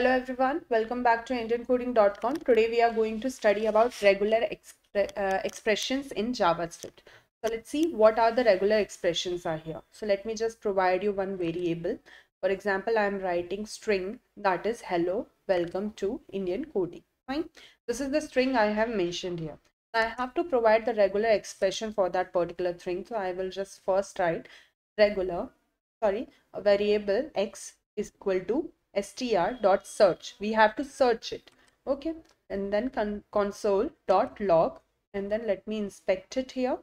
Hello everyone, welcome back to indiancoding.com. Today we are going to study about regular expre uh, expressions in JavaScript. So let's see what are the regular expressions are here. So let me just provide you one variable. For example, I am writing string that is hello, welcome to Indian coding. Fine. This is the string I have mentioned here. I have to provide the regular expression for that particular string. So I will just first write regular, sorry, a variable x is equal to str dot search. We have to search it. Okay? And then con console dot log. And then let me inspect it here.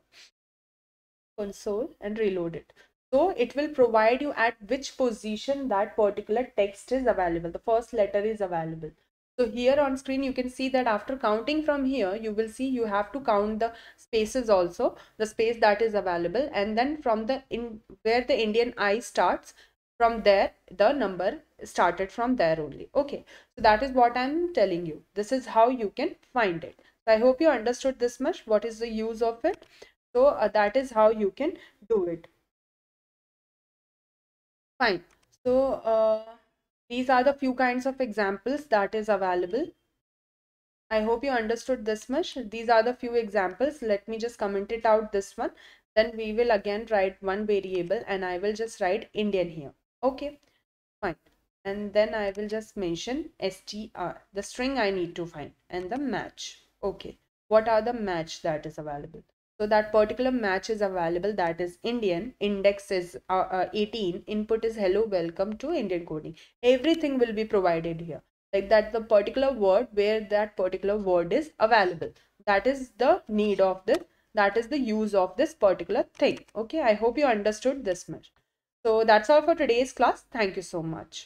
Console and reload it. So it will provide you at which position that particular text is available. The first letter is available. So here on screen you can see that after counting from here you will see you have to count the spaces also the space that is available. And then from the in where the indian i starts from there the number started from there only. Okay. So that is what i'm telling you. This is how you can find it. So i hope you understood this much. What is the use of it? So uh, that is how you can do it. Fine. So uh, these are the few kinds of examples that is available. I hope you understood this much. These are the few examples. Let me just comment it out this one. Then we will again write one variable and i will just write indian here okay fine. And then I will just mention str the string I need to find and the match. Okay what are the match that is available? So that particular match is available that is Indian index is uh, uh, 18 input is hello welcome to Indian coding. Everything will be provided here. Like that the particular word where that particular word is available. That is the need of this that is the use of this particular thing. Okay I hope you understood this much so that's all for today's class. Thank you so much.